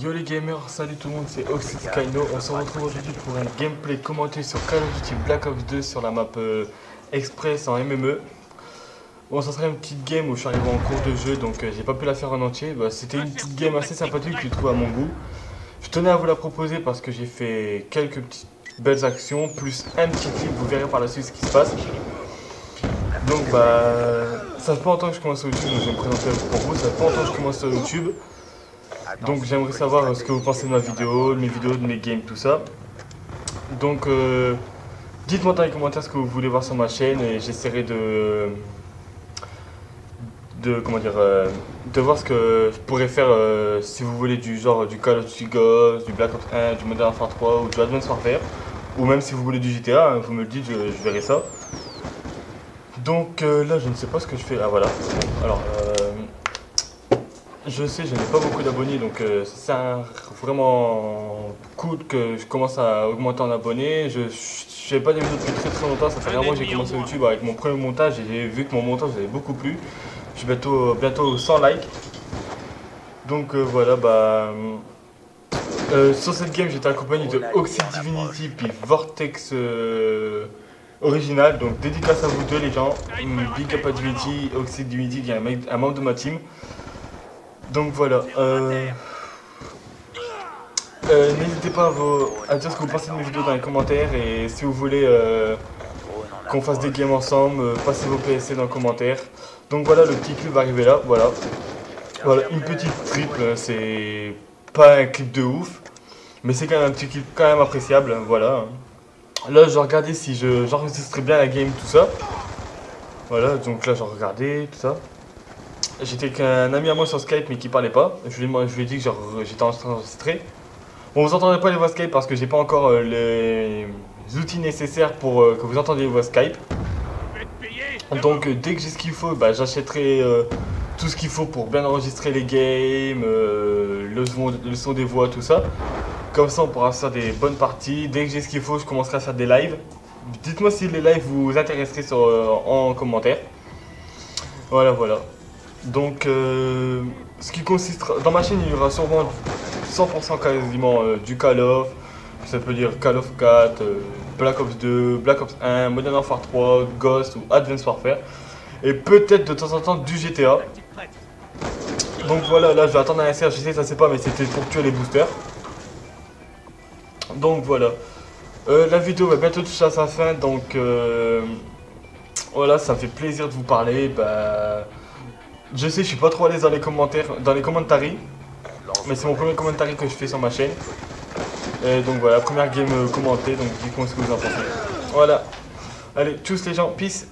gamers, salut tout le monde, c'est Oxy Skyno. On se retrouve aujourd'hui pour un gameplay commenté sur Call of Duty Black Ops 2 sur la map euh, Express en MME. Bon, ça serait une petite game où je suis arrivé en cours de jeu donc euh, j'ai pas pu la faire en entier. Bah, C'était une petite game assez sympathique que je trouve à mon goût. Je tenais à vous la proposer parce que j'ai fait quelques petites belles actions plus un petit clip, vous verrez par la suite ce qui se passe. Donc bah ça fait pas longtemps que je commence sur YouTube, donc je vais me présenter pour vous, ça fait pas longtemps que je commence sur YouTube. Donc j'aimerais savoir ce que vous pensez de ma vidéo, de mes vidéos, de mes games, tout ça. Donc euh, dites-moi dans les commentaires ce que vous voulez voir sur ma chaîne et j'essaierai de de comment dire euh, de voir ce que je pourrais faire euh, si vous voulez du genre du Call of Duty Ghost, du Black Ops 1, du Modern Warfare 3 ou du Advanced Warfare ou même si vous voulez du GTA, hein, vous me le dites, je, je verrai ça. Donc euh, là je ne sais pas ce que je fais. Ah voilà. Alors euh, je sais je n'ai pas beaucoup d'abonnés donc euh, c'est un- vraiment cool que je commence à augmenter en abonnés. Je ne fais pas des vidéos depuis très très longtemps, ça fait un mois que j'ai commencé YouTube avec mon premier montage et j'ai vu que mon montage avait beaucoup plu. Je suis bientôt, bientôt 100 likes. Donc euh, voilà bah... euh, sur cette game j'étais accompagné de Oxide Divinity puis Vortex euh, original, donc dédicace à vous deux les gens. Big up à Divinity, Oxide Divinity qui est un, mec- un membre de ma team. Donc voilà. euh, euh, N'hésitez pas à, dire ce que vous pensez de mes vidéos dans les commentaires et si vous voulez euh, qu'on fasse des games ensemble, euh, passez vos PSC dans les commentaires. Donc voilà, le petit clip va arriver là, voilà. Voilà, une petite triple, c'est pas un clip de ouf, mais c'est quand même un petit clip quand même appréciable, voilà. Là, je regardais si je- j'enregistrais bien la game, tout ça. Voilà, donc là, j'ai regardé, tout ça. J'étais avec un ami à moi sur Skype, mais qui parlait pas. Je lui, ai- dit que genre, j'étais en train d'enregistrer. Bon, vous entendrez pas les voix Skype parce que j'ai pas encore euh, les outils nécessaires pour euh, que vous entendiez les voix Skype. Donc, euh, dès que j'ai ce qu'il faut, bah, j'achèterai euh, tout ce qu'il faut pour bien enregistrer les games, euh, le, son, des voix, tout ça. Comme ça, on pourra faire des bonnes parties. Dès que j'ai ce qu'il faut, je commencerai à faire des lives. Dites-moi si les lives vous intéresseraient euh, en commentaire. Voilà, voilà. Donc, euh, ce qui consistera. Dans ma chaîne, il y aura sûrement 100% quasiment euh, du Call of. Ça peut dire Call of 4, euh, Black Ops 2, Black Ops 1, Modern Warfare 3, Ghost ou Advanced Warfare. Et peut-être de temps en temps du GTA. Donc voilà, là je vais attendre un SR, je sais ça c'est pas, mais c'était pour tuer les boosters. Donc voilà. Euh, la vidéo va bientôt toucher à sa fin, donc voilà, ça me fait plaisir de vous parler. Bah, je sais, je suis pas trop à l'aise dans les commentaires, dans les commentaires, mais c'est mon premier commentaire que je fais sur ma chaîne. Et donc voilà, première game commentée, donc dites-moi ce que vous en pensez. Voilà. Allez, tchuss les gens, peace